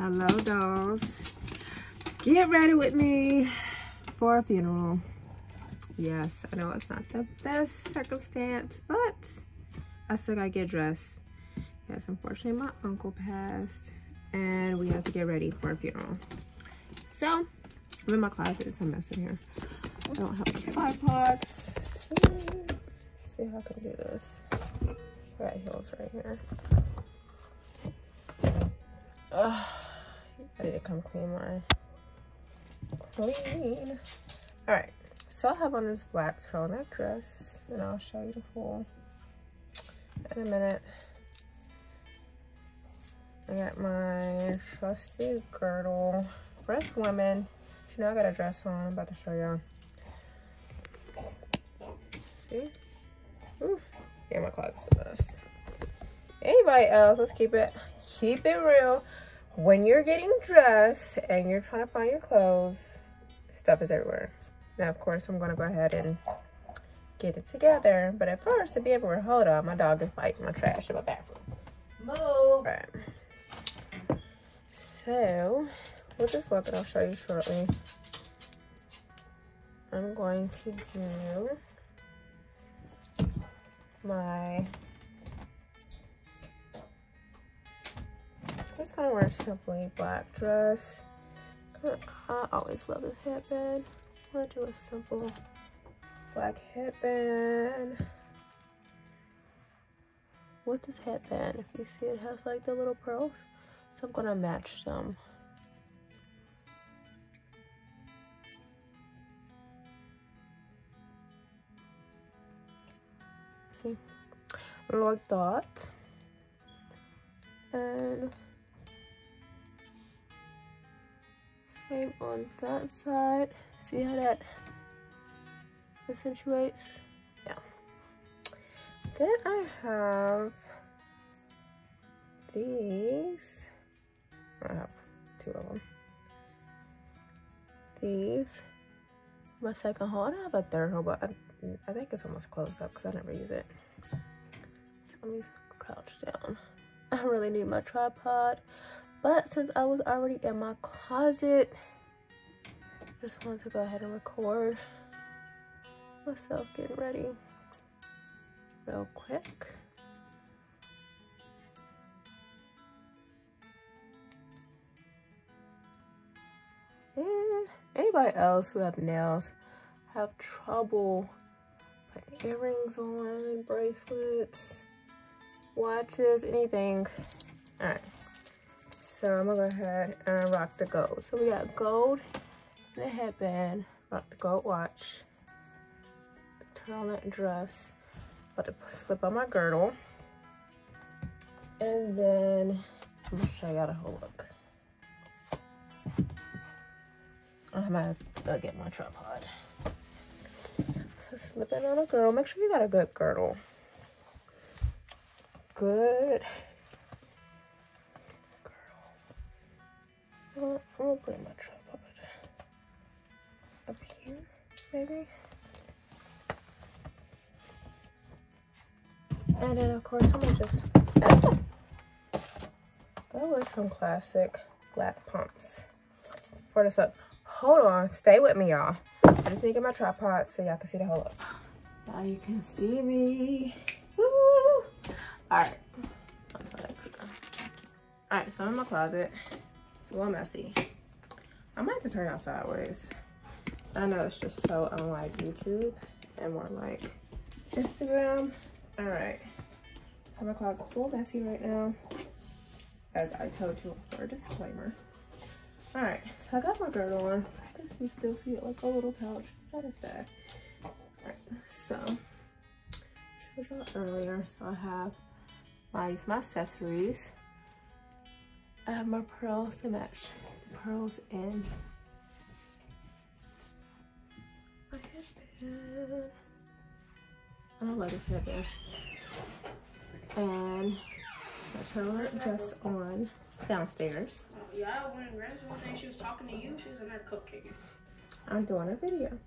Hello, dolls. Get ready with me for a funeral. Yes, I know it's not the best circumstance, but I still gotta get dressed. Yes, unfortunately, my uncle passed, and we have to get ready for a funeral. So, I'm in my closet. It's a mess in here. I don't have a tripod. See how I can do this. Got heels right here. Ugh. I need to come clean my clean. All right, so I have on this black turtleneck dress, and I'll show you the full in a minute. I got my trusty girdle. Us women, you know I got a dress on. I'm about to show y'all. See? Ooh. Yeah, my closet's a mess. Anybody else, let's keep it, keep it real when you're getting dressed and you're trying to find your clothes, stuff is everywhere. Now, of course, I'm going to go ahead and get it together. But at first, to be everywhere, hold on. My dog is biting my trash in my bathroom. Move. Right. So, with this that I'll show you shortly, I'm going to do my just of wear a simply black dress. I always love this headband. I'm gonna do a simple black headband. With this headband, if you see it has like the little pearls, so I'm gonna match them. See, like that. And Same on that side. See how that accentuates? Yeah. Then I have these. I have two of them. These. My second hole. I have a third hole, but I, I think it's almost closed up because I never use it. So let me crouch down. I really need my tripod. But since I was already in my closet, just wanted to go ahead and record myself getting ready real quick. Anybody else who have nails have trouble putting earrings on, bracelets, watches, anything. All right. So I'm gonna go ahead and rock the gold. So we got gold and a headband, rock the gold watch, the turtleneck dress, about to slip on my girdle. And then I'm gonna show y'all the whole look. I'm gonna go get my tripod. So slip on a girdle. Make sure you got a good girdle. Good I'll, I'll bring my tripod up here, maybe. And then of course I'm gonna just go with some classic black pumps for this up. Hold on, stay with me y'all. I just need to get my tripod so y'all can see the whole look. Now you can see me. Woo! All right. All right, so I'm in my closet little messy. I might have to turn out sideways. I know it's just so unlike YouTube and more like Instagram. All right, so my closet's a little messy right now, as I told you for a disclaimer. All right, so I got my girdle on. I can still see it like a little pouch. That is bad. All right, so showed y'all earlier. So I have my, my accessories. I have my pearls to match the pearls in my headband. I don't like this headband. And my turtleneck dress on downstairs. Yeah, when Rams one day she was talking to you, she was in there cupcaking. I'm doing a video.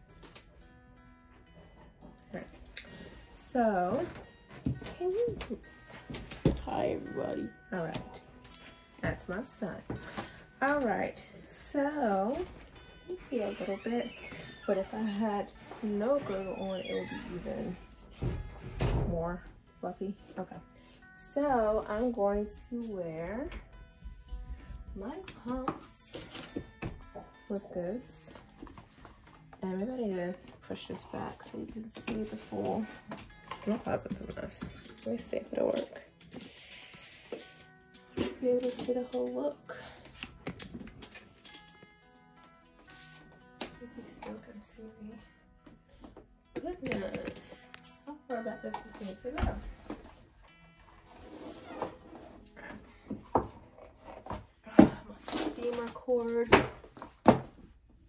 Right. So, can you... Hi, everybody. All right. That's my son. All right, so you see a little bit, but if I had no girdle on, it would be even more fluffy. Okay, so I'm going to wear my pumps with this. And maybe I need to push this back so you can see the full. My closet's a mess. Let me see if it'll work. Be able to see the whole look. If you still can see me. Goodness. How far back this need to go? My steamer cord.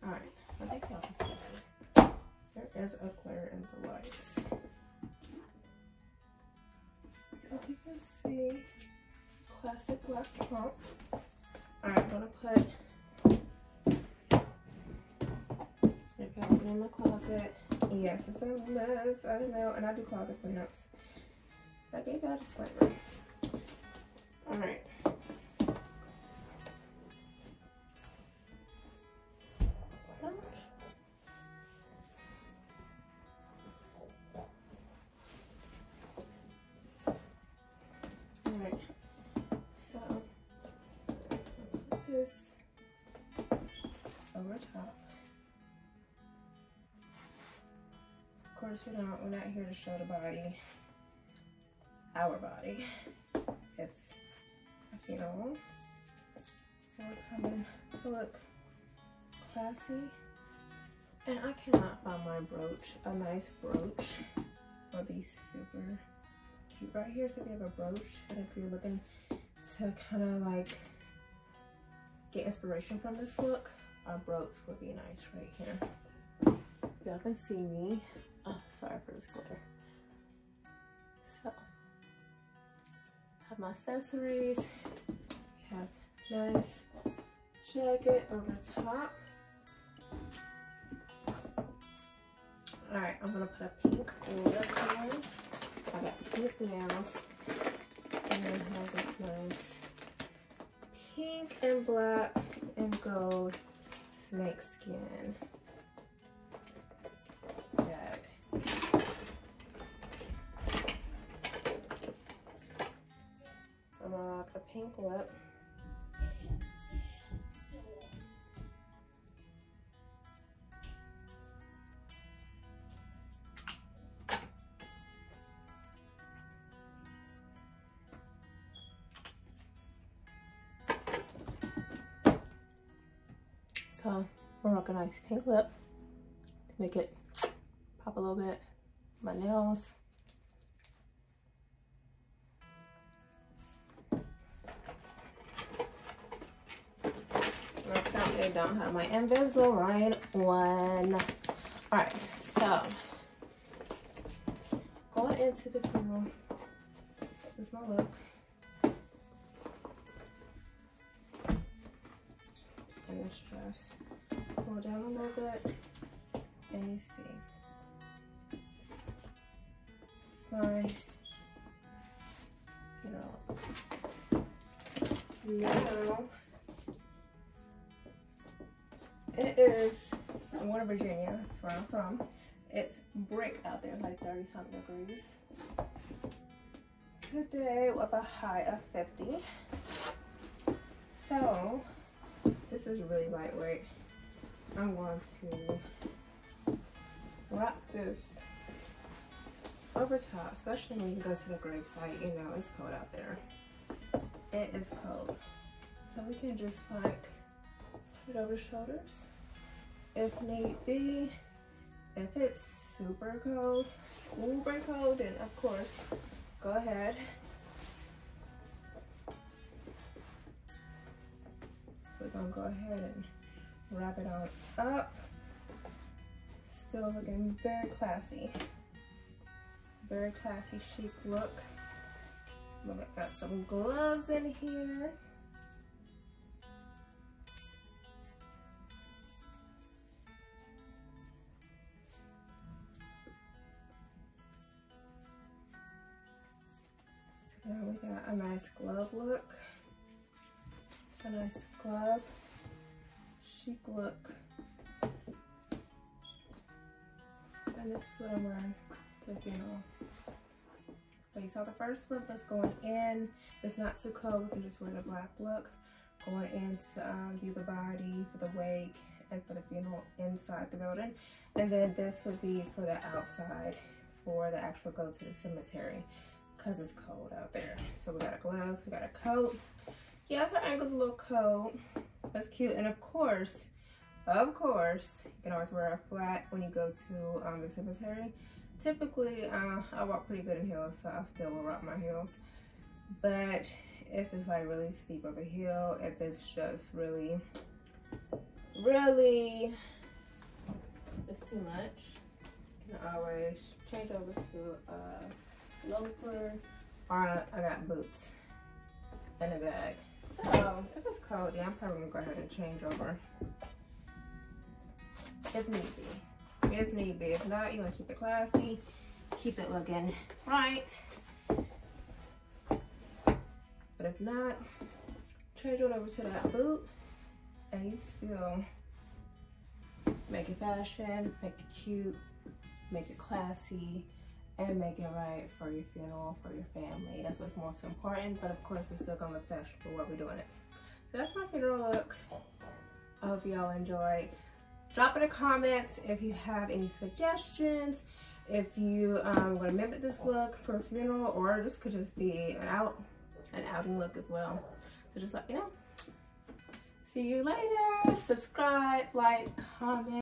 Alright, I think y'all can see. There is a glare in the lights. If you can see, classic black pump. Alright, I'm gonna put if y'all in my closet. Yes, it's a mess. I know, and I do closet cleanups. I gave y'all a disclaimer. Alright, top. Of course, we don't. We're not here to show the body, our body. It's a funeral, so we're coming to look classy. And I cannot find my brooch. A nice brooch would be super cute right here. So we have a brooch, and if you're looking to kind of like get inspiration from this look, a brooch would be nice right here. Y'all can see me. Oh, sorry for this glitter. So, have my accessories. Have nice jacket over top. All right, I'm gonna put a pink lip on. I got pink nails. And then have this nice pink and black and gold snake skin So I'm rock a nice pink lip to make it pop a little bit. My nails. I currently don't have my Invisalign one. All right, so going into the funeral, this is my look. Dress. Pull down a little bit and you see. My, you know, now it is in Winter, Virginia, that's where I'm from. It's brick out there, like 30 something degrees. Today with a high of 50. So, this is really lightweight. I'm going to wrap this over top, especially when you go to the gravesite. You know, it's cold out there. It is cold. So we can just like put it over shoulders if need be. If it's super cold, uber cold, then of course, go ahead gonna go ahead and wrap it on up. Still looking very classy. Very classy, chic look. I've got some gloves in here. So now we got a nice glove look. A nice glove. chic look. And this is what I'm wearing to the funeral. So you saw the first look that's going in. It's not too cold, we can just wear the black look. Going in to um, view the body for the wake and for the funeral inside the building. And then this would be for the outside for the actual go to the cemetery because it's cold out there. So we got a gloves, we got a coat. Yes, our ankle's a little cold. That's cute. And of course, of course, you can always wear a flat when you go to um, the cemetery. Typically, uh, I walk pretty good in heels, so I still will rock my heels. But if it's like really steep of a hill, if it's just really, really, it's too much, you can always change over to a loafer or I got boots in the bag. So if it's cold, yeah, I'm probably gonna go ahead and change over if need be. If need be. If not, you want to keep it classy, keep it looking right. But if not, change it over to that boot and you still make it fashion, make it cute, make it classy, and make it right for your funeral, for your family. That's what's most important. But of course, we're still gonna look fashionable while we're doing it. So that's my funeral look. I hope y'all enjoy. Drop in the comments if you have any suggestions. If you um, want to mimic this look for a funeral, or this could just be an out, an outing look as well. So just let me know. See you later. Subscribe, like, comment.